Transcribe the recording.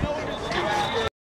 Thank you.